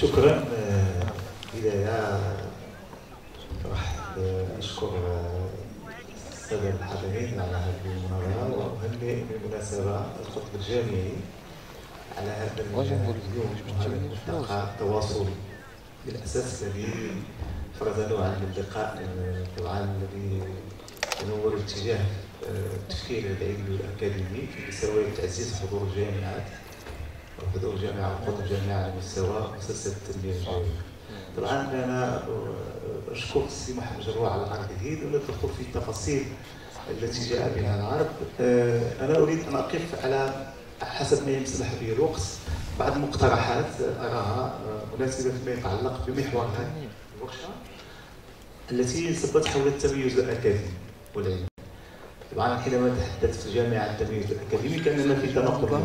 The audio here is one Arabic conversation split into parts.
شكرا آه، بداية راح نشكر آه، السادة الحاضرين على هذه المناظرة وأهنئ بالمناسبة الخطب الجامعي على هذا اليوم وهذا الملتقى التواصلي بالأساس الذي فرض عن اللقاء آه، طبعا الذي ينور اتجاه التفكير العلمي والأكاديمي في سواء تعزيز حضور الجامعات حضور الجامعة وقود الجامعة على مستوى مؤسسة التنمية الجامعية. طبعا أنا أشكر السي محمد جروع على عرضه دون الدخول في التفاصيل التي جاء بها العرض أنا أريد أن أقف على حسب ما يسمح به الوقت بعض المقترحات أراها مناسبة فيما يتعلق بمحور هذه الورشة التي انصبت حول التميز الأكاديمي. والعلمي طبعا حينما تحدثت في جامعة التمييز الأكاديمي كأننا في تناقض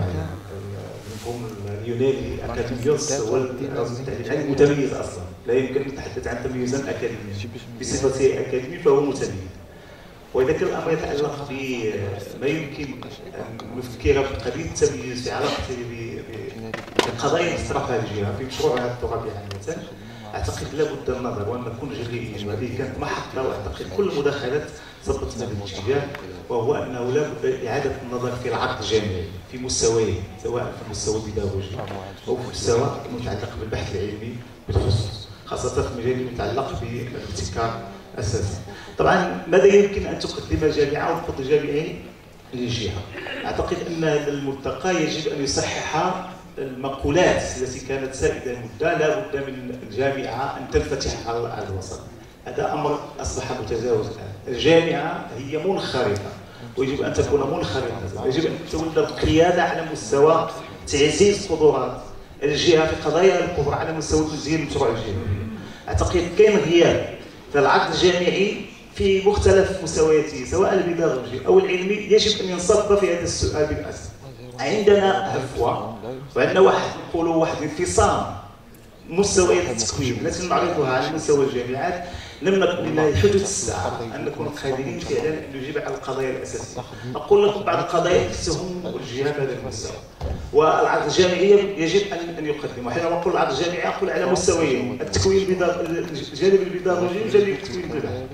المفهوم اليوناني أكاديميوس هو التعليم متميز أصلا. لا يمكن أن نتحدث عن تميزا اكاديميا بصفته أكاديمي فهو متميز. وإذا كان الأمر يتعلق بما يمكن أن نفكر في قضيه التمييز في علاقته بالقضايا الاستراتيجية في مشروع الترابي عامه أعتقد لابد النظر وأن نكون جليين وهذه كانت محطه واعتقد كل المداخلات صبت هذا الاتجاه وهو أنه لابد إعادة النظر في العقد الجامعي في مستويه سواء في المستوى البيداغوجي أو في المستوى المتعلق بالبحث العلمي بالخصوص خاصة في المجال المتعلق بالابتكار أساسا. طبعا ماذا يمكن أن تقدم الجامعة أو الخط الجامعي للجهة؟ أعتقد أن الملتقى يجب أن يصحح المقولات التي كانت سائده مده لا بد من الجامعة أن تنفتح على الوسط. هذا أمر أصبح متجاوز الآن. الجامعة هي منخرطة ويجب أن تكون منخرطة يجب أن تولد القياده على مستوى تعزيز قدرات الجهة في قضايا الكبرى على مستوى تسجيل المشروع الجامعي أعتقد كاين غياب في العقد الجامعي في مختلف مستوياته سواء البيداغوجي أو العلمي يجب أن ينصب في هذا السؤال بالاساس عندنا هفوه وعندنا واحد نقولوا واحد انفصام. مستويات التكوين التي نعرضها على مستوى الجامعات. لم نكن حدث الساعة. أن نكون قادرين فعلا أن نجيب على القضايا الأساسية. أقول لكم بعض القضايا تهم الجهه بهذا المستوى. والعرض الجامعيه يجب ان أن يقدم وحينما نقول العرض الجامعي أقول على مستويين التكوين الجانب البيداغوجي والجانب التكوين البيداغوجي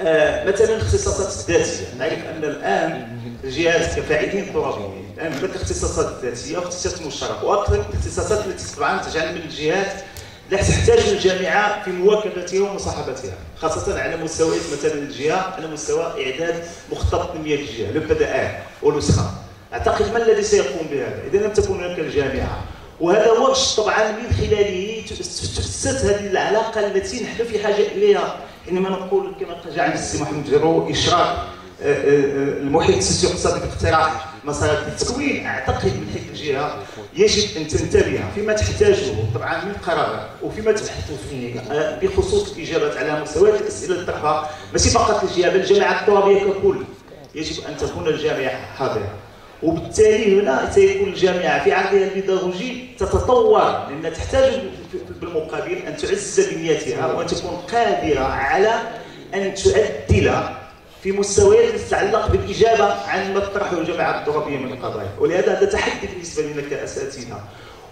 آه مثلا الاختصاصات الذاتية. نعرف أن الآن الجهات كفاعلين ترابيين الآن هناك اختصاصات ذاتيه واختصاصات مشتركة. وأكثر الاختصاصات التي طبعا تجعل من الجهات لا تحتاج الجامعة في مواكبتها ومصاحبتها خاصة على مستويات مثلا الجهة على مستوى إعداد مخطط تنميه الجهة لو بدا ونسخة. أعتقد ما الذي سيقوم بهذا؟ إذا لم تكن هناك الجامعة. وهذا وجه طبعا من خلاله تفسد هذه العلاقة التي نحن في حاجة إليها. حينما نقول كما جعل السي محمد جرو إشراك. المحيط السياسي الاقتصادي في اقتراح مسارات التكوين أعتقد من حيث الجهة يجب أن تنتبه فيما تحتاجه طبعا من قرارات وفيما تبحث فيه بخصوص الإجابات على مستويات الأسئلة اللي تطرحها ماشي فقط الجهة بل الجامعة الترابيه ككل يجب أن تكون الجامعة حاضرة. وبالتالي هنا سيكون الجامعة في عقلها البيداغوجي تتطور لانها تحتاج بالمقابل أن تعزز بنيتها وان تكون قادرة على أن تعدل في مستويات تتعلق بالإجابة عن ما تطرحه الجامعة الترابيه من القضايا. ولهذا هذا تحدي بالنسبة لنا كأساتذة.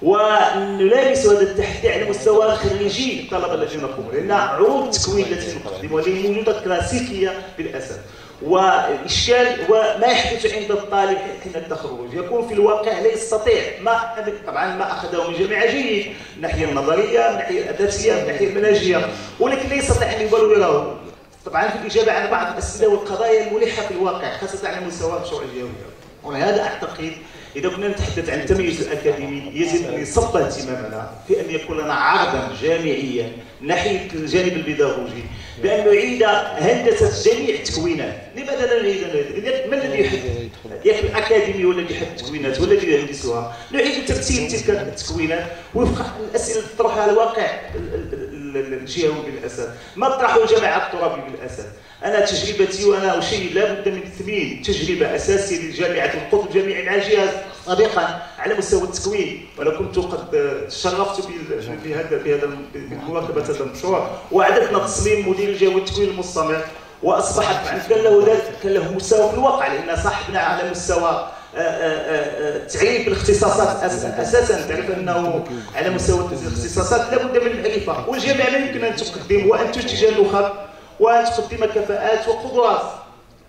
ونلامس هذا التحدي على مستوى خريجي الطلبه الذين نقوم لأن عروض التكوين التي نقدمها اللي موجودة كلاسيكية بالأسف. والإشكال هو ما يحدث عند الطالب حين التخرج. يكون في الواقع لا يستطيع ما طبعا ما أخذه من جامعه جيد. من الناحيه النظرية من الناحيه الذاتيه من الناحيه المناهجية. ولكن لا يستطيع أن يبلوره طبعا في الإجابة على بعض الأسئلة والقضايا الملحة في الواقع خاصة على مستوى المشروع الجوي ولهذا أعتقد إذا كنا نتحدث عن التميز الأكاديمي يجب أن يصب اهتمامنا في أن يكون لنا عرضا جامعيا ناحية الجانب البيداغوجي بأن نعيد هندسة جميع التكوينات. لماذا لا نعيد؟ من الذي يحدد ياك الأكاديمي هو الذي يحدد التكوينات هو الذي يهندسها. نعيد ترتيب تلك التكوينات وفق الأسئلة اللي تطرحها على الواقع الجهوي بالاساس ما طرحه الجامعة الترابي بالاساس أنا تجربتي وأنا اشيد لابد من تثمين تجربة أساسية لجامعة القطب الجامعي مع الجهاز سابقا على مستوى التكوين وأنا كنت قد شرفت بهذا بهذا بمواكبة هذا المشروع. وأعددنا تصميم مدير الجهوي التكوين المستمر. واصبحت كان له كان له مستوى في الواقع لأن صاحبنا على مستوى التعريف بالاختصاصات أساسا تعرف أنه على مستوى الاختصاصات لابد من المعرفه والجامعة لا يمكن أن تقدم وأن تنتج النخب وأن تقدم كفاءات وقدرات.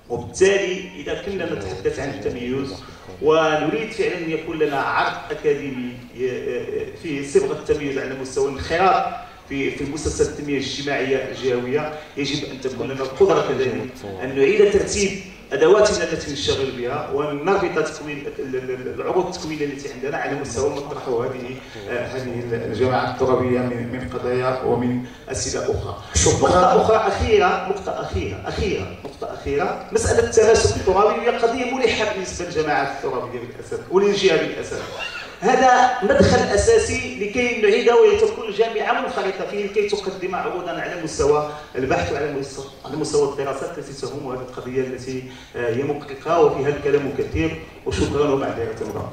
وبالتالي إذا كنا نتحدث عن التميز ونريد فعلا أن يكون لنا عرض أكاديمي فيه صبغة التميز على مستوى الانخراط. في في المؤسسات التنمية الاجتماعية الجهوية يجب أن تكون لنا القدرة كذلك أن نعيد ترتيب ادواتنا التي نشتغل بها ونربط تكوين العروض التكوينية التي عندنا على مستوى مطرح هذه هذه الجماعات الترابية من من قضايا ومن أسئلة أخرى. نقطة أخرى أخيرة نقطة أخيرة أخيرة نقطة أخيرة مسألة التماسك الترابي هي قضية ملحه بالنسبة للجماعات الترابية بالاساس وللجهه بالاساس. هذا مدخل أساسي لكي نعيد وتكون الجامعة منخرطة فيه لكي تقدم عروضا على مستوى البحث وعلى مستوى على مستوى الدراسات التي تهم هذه القضية التي هي مقلقة وفيها الكلام كثير وشكرا ومعذره الله.